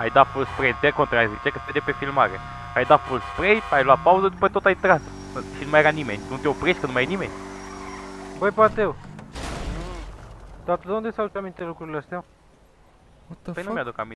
Ai dat full spray, te contrazice că se de pe filmare. Ai dat full spray, ai luat pauză, după tot ai tras. Și nu mai era nimeni. Nu te oprești că nu mai e nimeni? Băi, Pateu. Dar de unde s-au aminte lucrurile astea? What the Păi nu mi-aduc aminte.